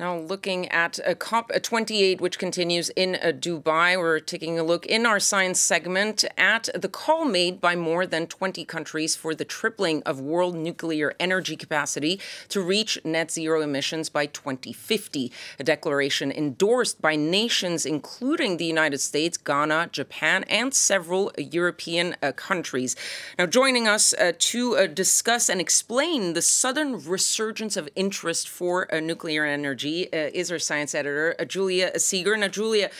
Now, looking at a COP28, which continues in uh, Dubai, we're taking a look in our science segment at the call made by more than 20 countries for the tripling of world nuclear energy capacity to reach net zero emissions by 2050. A declaration endorsed by nations including the United States, Ghana, Japan, and several European uh, countries. Now, joining us uh, to uh, discuss and explain the sudden resurgence of interest for uh, nuclear energy uh, is our science editor, Julia Sieger. Now, Julia,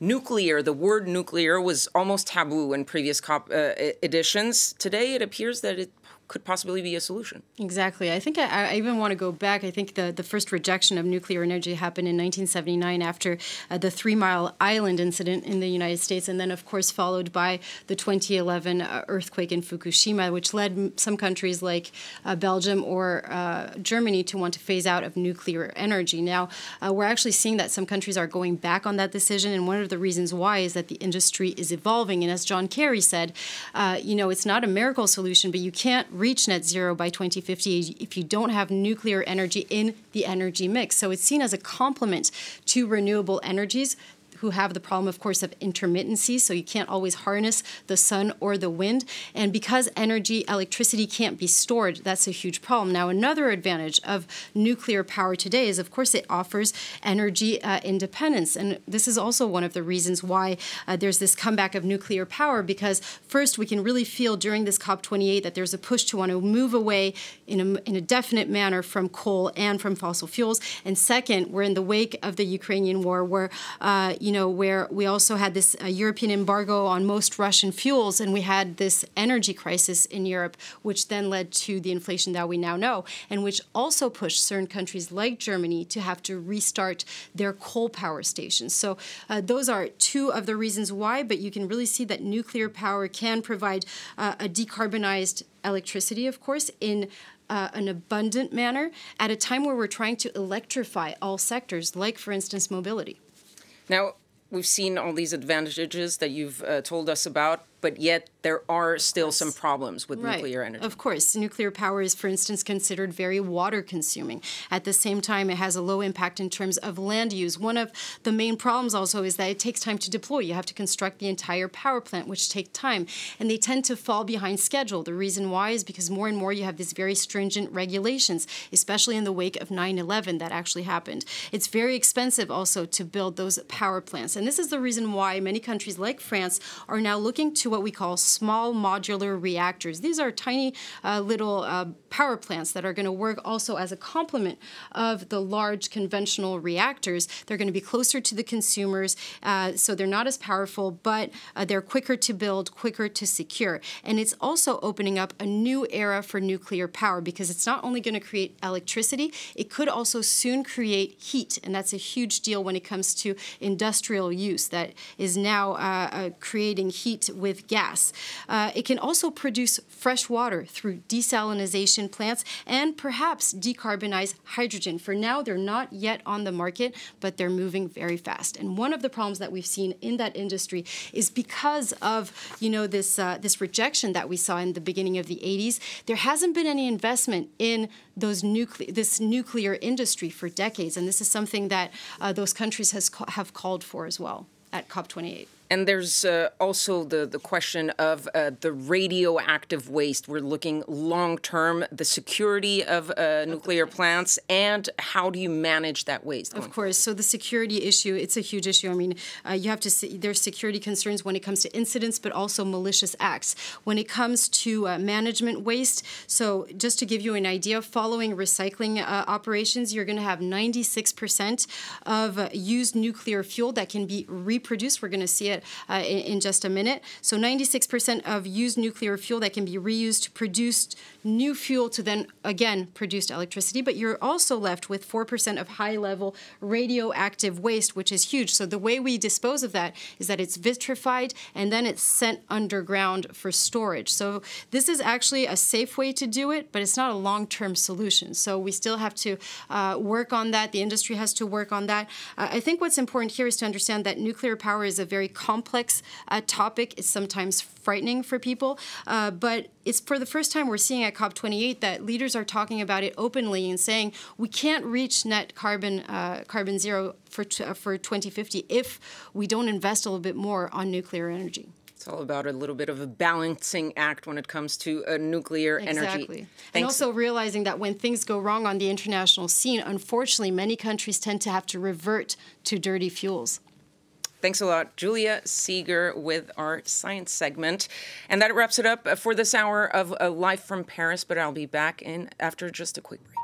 nuclear, the word nuclear was almost taboo in previous COP uh, editions. Today, it appears that it could possibly be a solution. Exactly. I think I, I, even want to go back. I think the, the first rejection of nuclear energy happened in 1979 after uh, the Three Mile Island incident in the United States, and then, of course, followed by the 2011 uh, earthquake in Fukushima, which led some countries like uh, Belgium or uh, Germany to want to phase out of nuclear energy. Now, uh, we're actually seeing that some countries are going back on that decision, and one of the reasons why is that the industry is evolving. And as John Kerry said, uh, you know, it's not a miracle solution, but you can't reach net zero by 2050 if you don't have nuclear energy in the energy mix. So it's seen as a complement to renewable energies who have the problem, of course, of intermittency. So you can't always harness the sun or the wind. And because energy, electricity can't be stored, that's a huge problem. Now, another advantage of nuclear power today is, of course, it offers energy uh, independence. And this is also one of the reasons why uh, there's this comeback of nuclear power, because first, we can really feel during this COP28 that there's a push to want to move away in a, in a definite manner from coal and from fossil fuels. And second, we're in the wake of the Ukrainian war, where uh, you know, where we also had this uh, European embargo on most Russian fuels, and we had this energy crisis in Europe, which then led to the inflation that we now know, and which also pushed certain countries like Germany to have to restart their coal power stations. So uh, those are two of the reasons why, but you can really see that nuclear power can provide uh, a decarbonized electricity, of course, in uh, an abundant manner at a time where we're trying to electrify all sectors, like, for instance, mobility. Now, we've seen all these advantages that you've uh, told us about but yet there are still some problems with right. nuclear energy. Of course. Nuclear power is, for instance, considered very water consuming. At the same time, it has a low impact in terms of land use. One of the main problems also is that it takes time to deploy. You have to construct the entire power plant, which takes time. And they tend to fall behind schedule. The reason why is because more and more you have these very stringent regulations, especially in the wake of 9 11 that actually happened. It's very expensive also to build those power plants. And this is the reason why many countries like France are now looking to what we call small modular reactors. These are tiny uh, little uh, power plants that are going to work also as a complement of the large conventional reactors. They're going to be closer to the consumers, uh, so they're not as powerful, but uh, they're quicker to build, quicker to secure. And it's also opening up a new era for nuclear power because it's not only going to create electricity, it could also soon create heat. And that's a huge deal when it comes to industrial use that is now uh, uh creating heat with with gas. Uh, it can also produce fresh water through desalination plants and perhaps decarbonize hydrogen. For now, they're not yet on the market, but they're moving very fast. And one of the problems that we've seen in that industry is because of you know this uh, this rejection that we saw in the beginning of the 80s. There hasn't been any investment in those nucle- this nuclear industry for decades, and this is something that uh, those countries has have called for as well at COP28. And there's uh, also the, the question of uh, the radioactive waste. We're looking long term, the security of uh, nuclear plants, and how do you manage that waste? Of course. So the security issue, it's a huge issue. I mean, uh, you have to see there's security concerns when it comes to incidents, but also malicious acts. When it comes to uh, management waste, so just to give you an idea, following recycling uh, operations, you're going to have 96% of used nuclear fuel that can be reproduced. We're going to see it uh, in, in, just a minute. So 96% of used nuclear fuel that can be reused to produce new fuel to then again produce electricity. But you're also left with 4% of high level radioactive waste, which is huge. So the way we dispose of that is that it's vitrified and then it's sent underground for storage. So this is actually a safe way to do it, but it's not a long term solution. So we still have to uh, work on that. The industry has to work on that. Uh, I think what's important here is to understand that nuclear power is a very complex uh, topic. It's sometimes frightening for people, uh, but it's for the first time we're seeing at COP28 that leaders are talking about it openly and saying we can't reach net carbon uh, carbon zero for t- for 2050 if we don't invest a little bit more on nuclear energy. It's all about a little bit of a balancing act when it comes to uh, nuclear exactly. energy. Exactly. And also realizing that when things go wrong on the international scene, unfortunately, many countries tend to have to revert to dirty fuels. Thanks a lot, Julia Sieger, with our science segment. And that wraps it up for this hour of uh, Live from Paris, but I'll be back in after just a quick break.